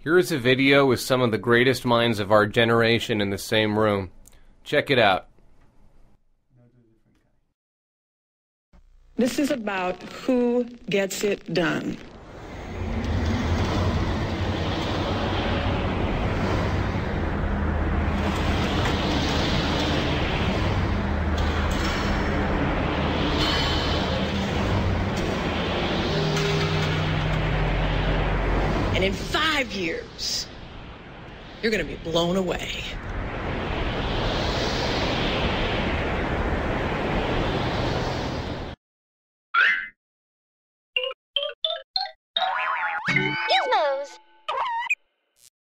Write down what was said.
Here is a video with some of the greatest minds of our generation in the same room. Check it out. This is about who gets it done. And in five years, you're going to be blown away. Gizmoz!